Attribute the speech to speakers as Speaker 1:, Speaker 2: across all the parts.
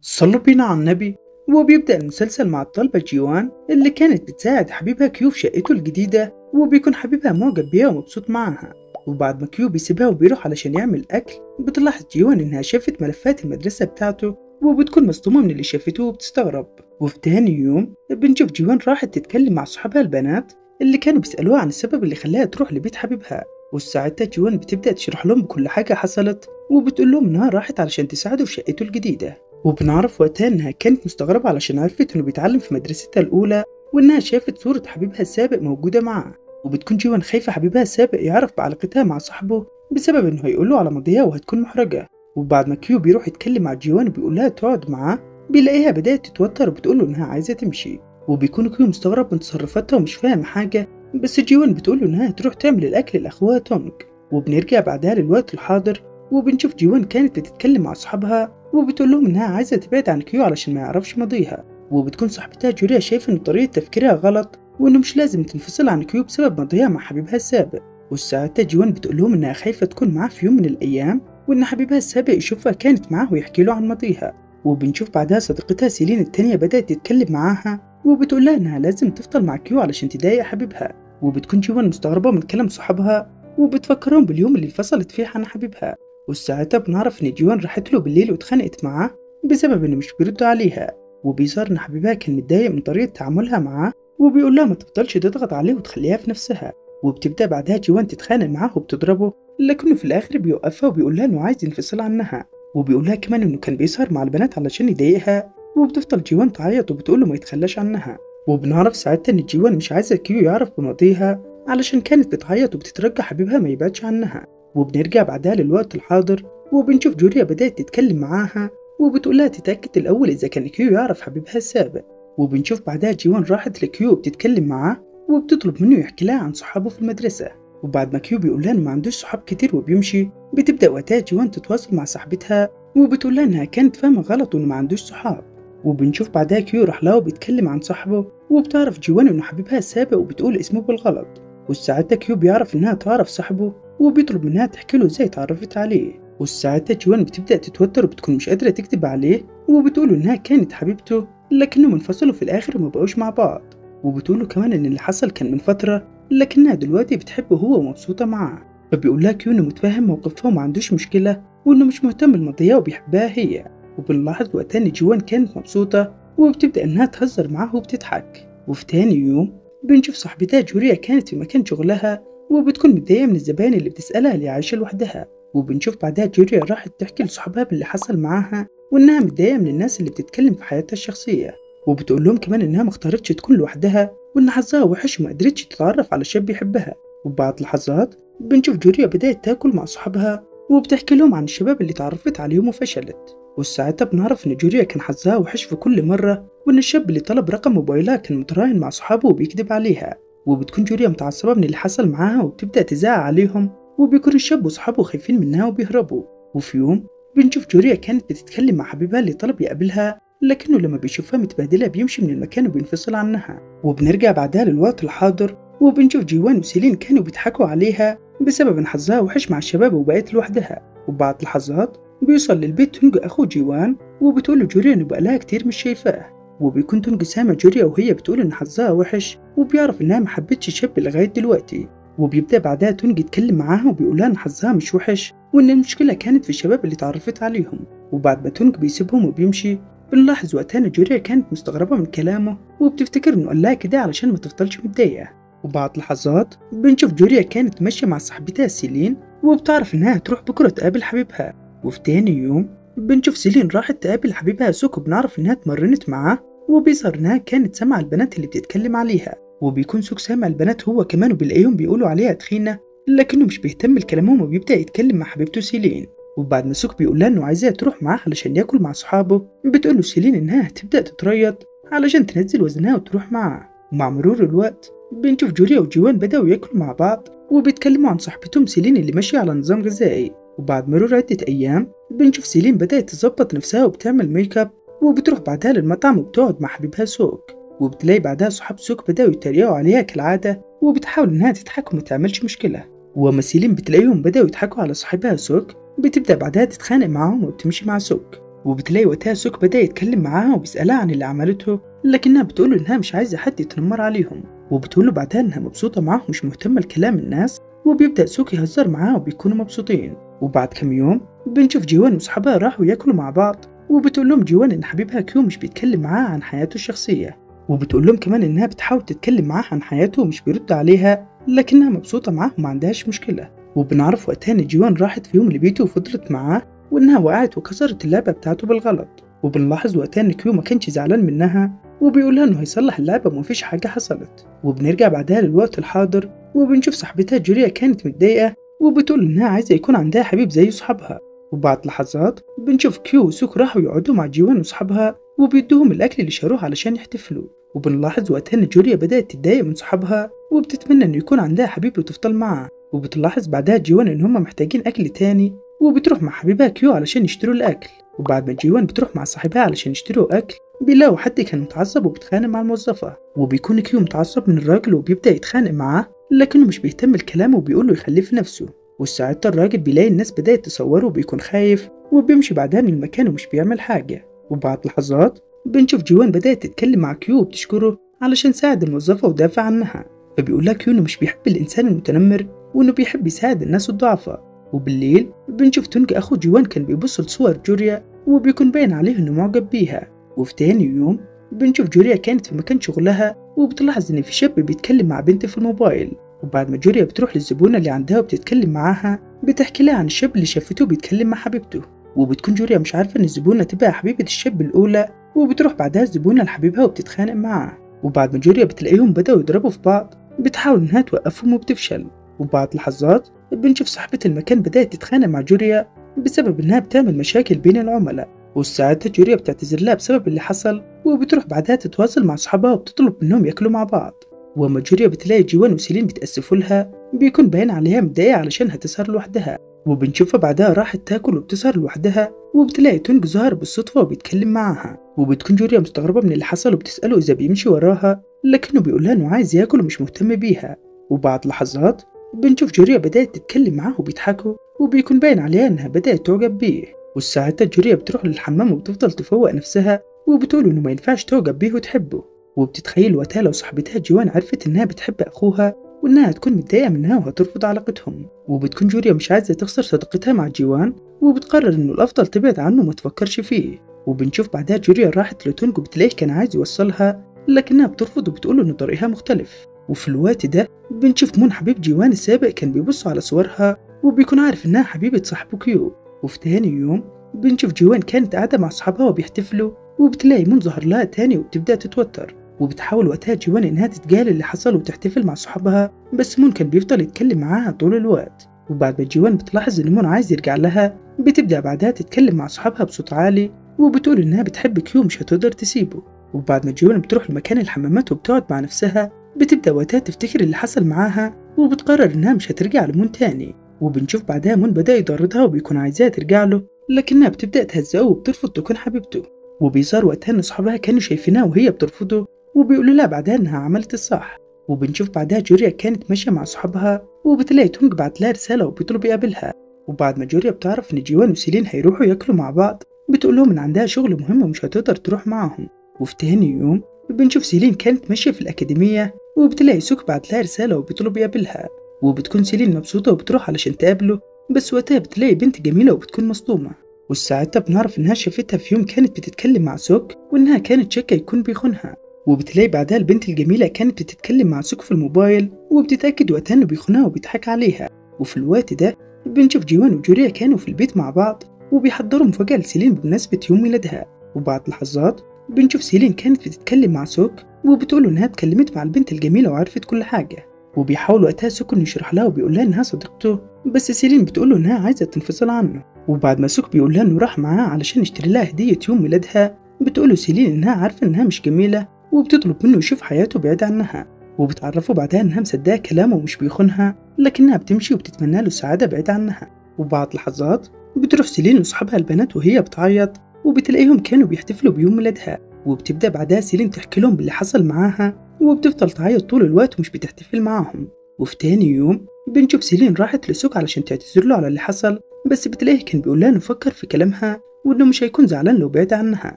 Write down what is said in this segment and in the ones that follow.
Speaker 1: صلوا بينا على النبي. وبيبدأ المسلسل مع الطالبة جيوان اللي كانت بتساعد حبيبها كيو في شقته الجديدة وبيكون حبيبها معجب بيها ومبسوط معاها. وبعد ما كيو بيسيبها وبيروح علشان يعمل أكل بتلاحظ جيوان إنها شافت ملفات المدرسة بتاعته وبتكون مصدومة من اللي شافته وبتستغرب. وفي تاني يوم بنشوف جيوان راحت تتكلم مع صحابها البنات اللي كانوا بيسألوها عن السبب اللي خلاها تروح لبيت حبيبها. وساعتها جيوان بتبدأ تشرح لهم بكل حاجة حصلت وبتقول لهم إنها راحت علشان تساعده في شقته الجديدة. وبنعرف وقتها إنها كانت مستغربة علشان عرفت إنه بيتعلم في مدرستها الأولى وإنها شافت صورة حبيبها السابق موجودة معاه. وبتكون جيوان خايفة حبيبها السابق يعرف بعلاقتها مع صاحبه بسبب إنه هيقوله على ماضيها وهتكون محرجة. وبعد ما كيو بيروح يتكلم مع جيوان وبيقول لها تقعد معاه بيلاقيها بدأت تتوتر وبتقوله إنها عايزة تمشي. وبيكون كيو مستغرب من تصرفاتها ومش فاهم حاجة بس جيوان بتقوله إنها تروح تعمل الأكل لأخوها تونج وبنرجع بعدها للوقت الحاضر وبنشوف جيوان كانت بتتكلم مع أصحابها وبتقول لهم إنها عايزة تبعد عن كيو علشان ما يعرفش ماضيها. وبتكون صاحبتها جوريا شايفة إن طريقة تفكيرها غلط وإنه مش لازم تنفصل عن كيو بسبب ماضيها مع حبيبها السابق. وساعتها جيوان بتقول لهم إنها خايفة تكون معاه في يوم من الأيام وإن حبيبها السابق يشوفها كانت معاه ويحكي له عن ماضيها. وبنشوف بعدها صديقتها سيلين التانية بدأت تتكلم معاها وبتقول لها إنها لازم تفضل مع كيو علشان تضايق حبيبها. وبتكون جيوان مستغربة من كلام صحابها وبتفكرهم باليوم اللي انفصلت فيه عن حبيبها. وساعتها بنعرف إن جيوان راحت له بالليل واتخانقت معاه بسبب إنه مش بيرد عليها وبيظهر إن حبيبها كان متضايق من طريقة تعاملها معاه وبيقول لها ما تفضلش تضغط عليه وتخليها في نفسها. وبتبدأ بعدها جيوان تتخانق معاه وبتضربه لكنه في الآخر بيوقفها وبيقول لها إنه عايز ينفصل عنها. وبيقول لها كمان إنه كان بيسهر مع البنات علشان يضايقها. وبتفضل جيوان تعيط وبتقول له ما يتخلاش عنها. وبنعرف ساعتها إن جيوان مش عايزة كيو يعرف بماضيها علشان كانت بتعيط وبتترجى حبيبها ما يبعدش عنها. وبنرجع بعدها للوقت الحاضر وبنشوف جوريا بدأت تتكلم معاها وبتقول لها تتأكد الأول إذا كان كيو يعرف حبيبها السابق. وبنشوف بعدها جيوان راحت لكيو وبتتكلم معاه وبتطلب منه يحكي لها عن صحابه في المدرسة. وبعد ما كيو بيقول لها إنه ما عندوش صحاب كتير وبيمشي بتبدأ وقتها جيوان تتواصل مع صاحبتها وبتقول لها إنها كانت فاهمة غلط وإنه ما عندوش صحاب. وبنشوف بعدها كيو راح لها وبيتكلم عن صاحبه وبتعرف جيوان إنه حبيبها السابق وبتقول اسمه بالغلط. وساعتها كيو بيعرف إنها تعرف صاحبه وبيطلب منها تحكي له إزاي اتعرفت عليه. وساعتها جوان بتبدأ تتوتر وبتكون مش قادرة تكذب عليه وبتقوله إنها كانت حبيبته لكنهم انفصلوا في الآخر وما بقوش مع بعض. وبتقوله كمان إن اللي حصل كان من فترة لكنها دلوقتي بتحبه هو ومبسوطة معاه. فبيقول لها كيو إنه متفاهم موقفها وما عندوش مشكلة وإنه مش مهتم بماضيها وبيحبها هي. وبنلاحظ وقتها إن جوان كانت مبسوطة وبتبدأ إنها تهزر معاه وبتضحك. وفي تاني يوم بنشوف صاحبتها جوريا كانت في مكان شغلها وبتكون متضايقة من الزباين اللي بتسألها اللي عايشة لوحدها. وبنشوف بعدها جوريا راحت تحكي لصحابها باللي حصل معاها وإنها متضايقة من الناس اللي بتتكلم في حياتها الشخصية. وبتقول لهم كمان إنها مختارتش تكون لوحدها وإن حظها وحش وما قدرتش تتعرف على شاب يحبها. وبعد لحظات بنشوف جوريا بدأت تاكل مع صحابها وبتحكي لهم عن الشباب اللي تعرفت عليهم وفشلت. وساعتها بنعرف إن جوريا كان حظها وحش في كل مرة وإن الشاب اللي طلب رقم موبايلها كان متراهن مع صحابه وبيكذب عليها. وبتكون جوريا متعصبة من اللي حصل معاها وبتبدأ تزعق عليهم وبيكون الشاب وصحابه خايفين منها وبيهربوا. وفي يوم بنشوف جوريا كانت بتتكلم مع حبيبها اللي طلب يقابلها لكنه لما بيشوفها متبهدلة بيمشي من المكان وبينفصل عنها. وبنرجع بعدها للوقت الحاضر وبنشوف جيوان وسيلين كانوا بيضحكوا عليها بسبب إن حظها وحش مع الشباب وبقت لوحدها. وبعد لحظات بيوصل للبيت تونج اخو جيوان وبتقول له جوريا إنه بقالها كتير مش شايفاه. وبيكون تونج سامع جوريا وهي بتقول إن حظها وحش وبيعرف إنها محبتش شاب لغاية دلوقتي. وبيبدأ بعدها تونج يتكلم معاها وبيقولها إن حظها مش وحش وإن المشكلة كانت في الشباب اللي اتعرفت عليهم. وبعد ما تونج بيسيبهم وبيمشي بنلاحظ وقتها إن جوريا كانت مستغربة من كلامه وبتفتكر إنه قال لها كده علشان ما تفضلش متضايقة. وبعد لحظات بنشوف جوريا كانت ماشية مع صاحبتها سيلين وبتعرف إنها تروح بكرة تقابل حبيبها. وفي تاني يوم بنشوف سيلين راحت تقابل حبيبها سوكو بنعرف إنها اتمرنت معاه وبيظهر انها كانت سامعة البنات اللي بتتكلم عليها. وبيكون سوك سامع البنات هو كمان وبيلاقيهم بيقولوا عليها تخينة لكنه مش بيهتم لكلامهم وبيبدأ يتكلم مع حبيبته سيلين. وبعد ما سوك بيقول لها إنه عايزها تروح معاه علشان ياكل مع صحابه بتقوله سيلين إنها هتبدأ تتريض علشان تنزل وزنها وتروح معاه. ومع مرور الوقت بنشوف جوريا وجوان بدأوا ياكلوا مع بعض وبيتكلموا عن صاحبتهم سيلين اللي ماشية على نظام غذائي. وبعد مرور عدة أيام بنشوف سيلين بدأت تظبط نفسها وبتعمل ميك اب وبتروح بعدها للمطعم وبتقعد مع حبيبها سوك وبتلاقي بعدها صحاب سوك بدأوا يتريقوا عليها كالعادة وبتحاول إنها تضحك وما تعملش مشكلة. وأما سيلين بتلاقيهم بدأوا يضحكوا على صاحبها سوك بتبدأ بعدها تتخانق معاهم وبتمشي مع سوك وبتلاقي وقتها سوك بدأ يتكلم معاها وبيسألها عن اللي عملته لكنها بتقوله إنها مش عايزة حد يتنمر عليهم. وبتقوله بعدها إنها مبسوطة معاه ومش مهتمة لكلام الناس وبيبدأ سوك يهزر معاها وبيكونوا مبسوطين. وبعد كم يوم بنشوف جيوان وصحابها راحوا ياكلوا مع بعض. وبتقول لهم جيوان إن حبيبها كيو مش بيتكلم معاها عن حياته الشخصية. وبتقول لهم كمان إنها بتحاول تتكلم معاه عن حياته ومش بيرد عليها لكنها مبسوطة معاه وما عندهاش مشكلة. وبنعرف وقتها إن جيوان راحت في يوم لبيته وفضلت معاه وإنها وقعت وكسرت اللعبة بتاعته بالغلط. وبنلاحظ وقتها إن كيو ما كانش زعلان منها وبيقولها إنه هيصلح اللعبة ومفيش حاجة حصلت. وبنرجع بعدها للوقت الحاضر وبنشوف صاحبتها جوريا كانت متضايقة وبتقول إنها عايزة يكون عندها حبيب زي صحابها. وبعد لحظات بنشوف كيو وسوك راحوا يقعدوا مع جيوان وصحابها وبيدوهم الأكل اللي شاروه علشان يحتفلوا. وبنلاحظ وقتها إن جوريا بدأت تتضايق من صحابها وبتتمنى إنه يكون عندها حبيب وتفضل معاه وبتلاحظ بعدها جيوان إن هما محتاجين أكل تاني وبتروح مع حبيبها كيو علشان يشتروا الأكل. وبعد ما جيوان بتروح مع صاحبها علشان يشتروا أكل بيلاقوا حد كان متعصب وبيتخانق مع الموظفة. وبيكون كيو متعصب من الراجل وبيبدأ يتخانق معاه لكنه مش بيهتم لكلامه وبيقول له يخليك في نفسك. وساعتها الراجل بيلاقي الناس بدأت تصوره وبيكون خايف وبيمشي بعدها من المكان ومش بيعمل حاجة. وبعد لحظات بنشوف جوان بدأت تتكلم مع كيو وبتشكره علشان ساعد الموظفة ودافع عنها. فبيقول لها كيو إنه مش بيحب الإنسان المتنمر وإنه بيحب يساعد الناس الضعفاء وبالليل بنشوف تونج أخو جوان كان بيبص لصور جوريا وبيكون باين عليه إنه معجب بيها. وفي تاني يوم بنشوف جوريا كانت في مكان شغلها وبتلاحظ إن في شاب بيتكلم مع بنت في الموبايل. وبعد ما جوريا بتروح للزبونة اللي عندها وبتتكلم معاها بتحكي لها عن الشاب اللي شافته بيتكلم مع حبيبته. وبتكون جوريا مش عارفة إن الزبونة تبقى حبيبة الشاب الأولى وبتروح بعدها الزبونة لحبيبها وبتتخانق معاه. وبعد ما جوريا بتلاقيهم بدأوا يضربوا في بعض بتحاول إنها توقفهم وبتفشل. وبعد لحظات بنشوف صاحبة المكان بدأت تتخانق مع جوريا بسبب إنها بتعمل مشاكل بين العملاء. وساعتها جوريا بتعتذر لها بسبب اللي حصل وبتروح بعدها تتواصل مع صحابها وبتطلب منهم ياكلوا مع بعض. وأما جوريا بتلاقي جيوان وسيلين بتأسفوا لها. بيكون باين عليها متضايقة علشان هتسهر لوحدها. وبنشوفها بعدها راحت تاكل وبتسهر لوحدها. وبتلاقي تونج ظهر بالصدفة وبيتكلم معاها. وبتكون جوريا مستغربة من اللي حصل وبتسأله إذا بيمشي وراها. لكنه بيقول لها إنه عايز ياكل ومش مهتم بيها. وبعد لحظات بنشوف جوريا بدأت تتكلم معاه وبيضحكوا. وبيكون باين عليها إنها بدأت تعجب بيه. والساعتها جوريا بتروح للحمام وبتفضل تفوق نفسها. وبتقول إنه ما ينفعش تعجب بيه وتحبه. وبتتخيل وقتها لو صاحبتها جوان عرفت إنها بتحب أخوها وإنها هتكون متضايقة منها وهترفض علاقتهم. وبتكون جوريا مش عايزة تخسر صداقتها مع جيوان وبتقرر إنه الأفضل تبعد عنه وما تفكرش فيه. وبنشوف بعدها جوريا راحت لتونج وبتلاقيه كان عايز يوصلها لكنها بترفض وبتقول إن طريقها مختلف. وفي الوقت ده بنشوف مون حبيب جيوان السابق كان بيبص على صورها وبيكون عارف إنها حبيبة صاحبه كيو. وفي تاني يوم بنشوف جيوان كانت قاعدة مع صحابها وبيحتفلوا وبتلاقي مون ظهر لها تاني وبتبدأ تتوتر. وبتحاول وقتها جيوان إنها تتجاهل اللي حصل وتحتفل مع صحابها بس مون كان بيفضل يتكلم معاها طول الوقت. وبعد ما جيوان بتلاحظ إن مون عايز يرجع لها بتبدأ بعدها تتكلم مع صحابها بصوت عالي وبتقول إنها بتحب كيو مش هتقدر تسيبه. وبعد ما جيوان بتروح لمكان الحمامات وبتقعد مع نفسها بتبدأ وقتها تفتكر اللي حصل معاها وبتقرر إنها مش هترجع لمون تاني. وبنشوف بعدها مون بدأ يطاردها وبيكون عايزها ترجع له لكنها بتبدأ تهزقه وبترفض تكون حبيبته. وبيظهر وقتها إن صحابها كانوا شايفينها وهي بترفضه. وبيقولوا لها بعدها إنها عملت الصح. وبنشوف بعدها جوريا كانت ماشية مع صحابها وبتلاقي تونج بعت لها رسالة وبيطلب يقابلها وبعد ما جوريا بتعرف إن جيوان وسيلين هيروحوا ياكلوا مع بعض بتقول لهم إن عندها شغل مهم ومش هتقدر تروح معاهم. وفي تاني يوم بنشوف سيلين كانت ماشية في الأكاديمية وبتلاقي سوك بعت لها رسالة وبيطلب يقابلها وبتكون سيلين مبسوطة وبتروح علشان تقابله بس وقتها بتلاقي بنت جميلة وبتكون مصدومة. وساعتها بنعرف إنها شافتها في يوم كانت بتتكلم مع سوك وإنها كانت شاكة يكون بيخونها. وبتلاقي بعدها البنت الجميلة كانت بتتكلم مع سوك في الموبايل وبتتأكد وقتها إنه بيخونها وبيضحك عليها. وفي الوقت ده بنشوف جيوان وجوريا كانوا في البيت مع بعض وبيحضروا مفاجأة لسيلين بمناسبة يوم ميلادها. وبعد لحظات بنشوف سيلين كانت بتتكلم مع سوك وبتقول إنها اتكلمت مع البنت الجميلة وعرفت كل حاجة. وبيحاول وقتها سوك إنه يشرح لها وبيقول لها إنها صديقته بس سيلين بتقول له إنها عايزة تنفصل عنه. وبعد ما سوك بيقول لها إنه راح معاها علشان يشتري لها هدية يوم ميلادها بتقول له سيلين إنها عارفة إنها مش جميلة وبتطلب منه يشوف حياته بعيد عنها وبتعرفه بعدها إنها مصدقة كلامه ومش بيخونها لكنها بتمشي وبتتمنى له السعادة بعيد عنها. وبعد لحظات بتروح سيلين لصحابها البنات وهي بتعيط وبتلاقيهم كانوا بيحتفلوا بيوم ميلادها. وبتبدأ بعدها سيلين تحكي لهم باللي حصل معاها وبتفضل تعيط طول الوقت ومش بتحتفل معاهم. وفي تاني يوم بنشوف سيلين راحت لسوق علشان تعتذر له على اللي حصل بس بتلاقيه كان بيقول لها نفكر في كلامها وإنه مش هيكون زعلان لو بعد عنها.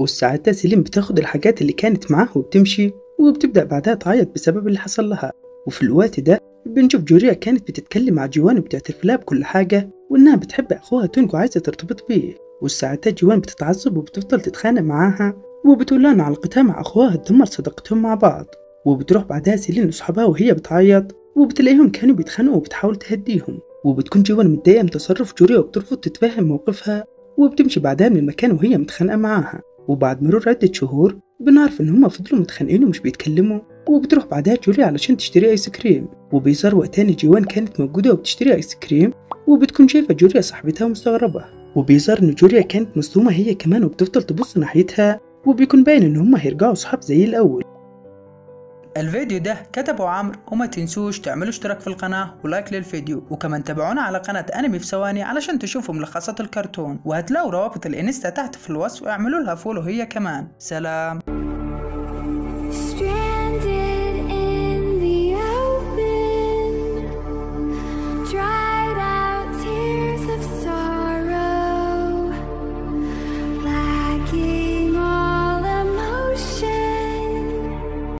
Speaker 1: وساعتها سيلين بتاخد الحاجات اللي كانت معاها وبتمشي وبتبدأ بعدها تعيط بسبب اللي حصل لها. وفي الوقت ده بنشوف جوريا كانت بتتكلم مع جوان وبتعترف لها بكل حاجة وإنها بتحب أخوها تونج وعايزة ترتبط بيه. وساعتها جوان بتتعصب وبتفضل تتخانق معاها وبتقول لها إن علاقتها مع أخوها هتدمر صداقتهم مع بعض. وبتروح بعدها سيلين لصحابها وهي بتعيط وبتلاقيهم كانوا بيتخانقوا وبتحاول تهديهم. وبتكون جوان متضايقة من تصرف جوريا وبترفض تتفهم موقفها وبتمشي بعدها من المكان وهي متخانقة معاها. وبعد مرور عدة شهور بنعرف إن هما فضلوا متخانقين ومش بيتكلموا وبتروح بعدها جوريا علشان تشتري آيس كريم وبيظهر وقت تاني جوان كانت موجودة وبتشتري آيس كريم وبتكون شايفة جوريا صاحبتها ومستغربة. وبيظهر إن جوريا كانت مصدومة هي كمان وبتفضل تبص ناحيتها وبيكون باين إن هما هيرجعوا صحاب زي الأول.
Speaker 2: الفيديو ده كتبه عمرو وما تنسوش تعملوا اشتراك في القناة و like للفيديو وكمان تابعونا على قناة أنمي في ثواني علشان تشوفوا ملخصات الكرتون. وهتلاقوا روابط الانستا تحت في الوصف واعملوا لها follow هي كمان. سلام.